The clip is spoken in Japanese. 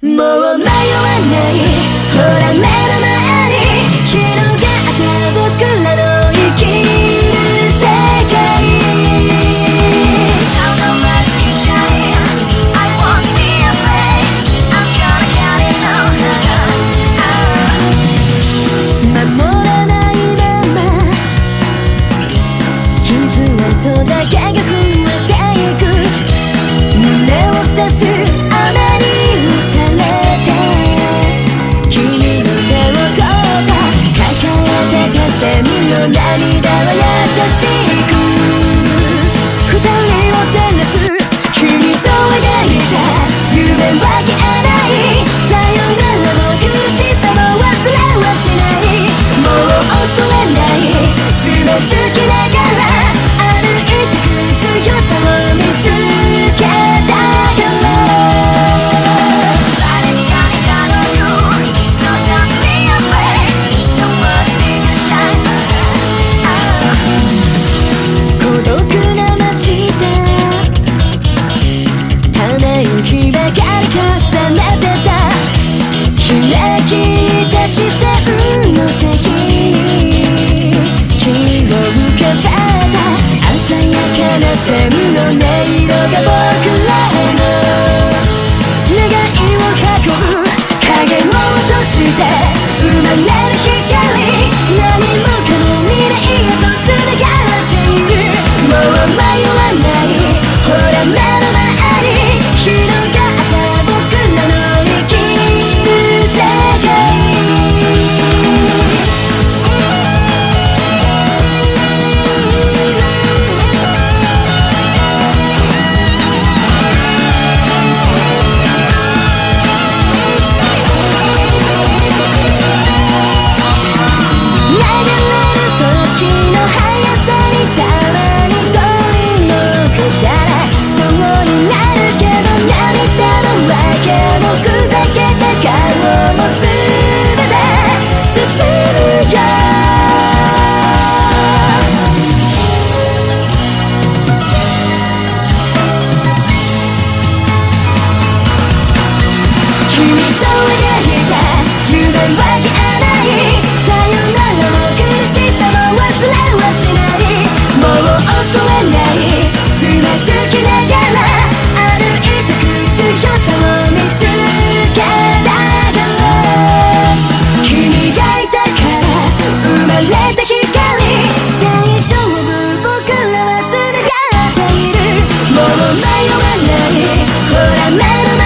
もう迷わない。ほら目の前に広迷わないほらメロ